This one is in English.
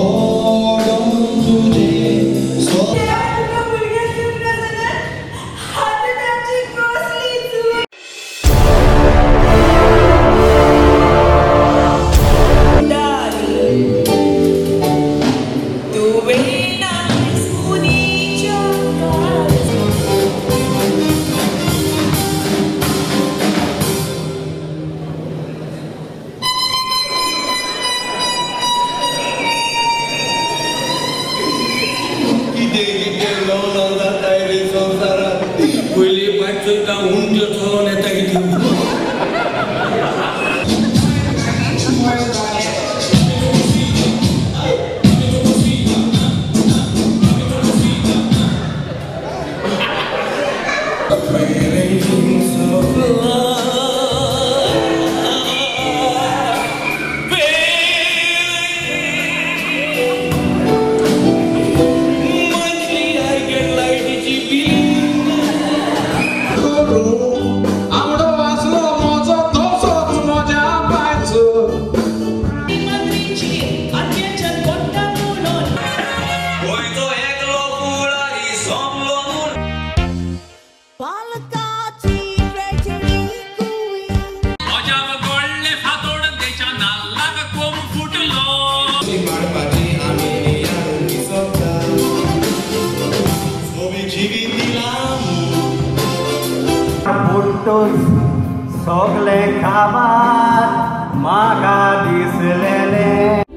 Oh. että untia tuolla सगले खावार म्हाका दिसलेले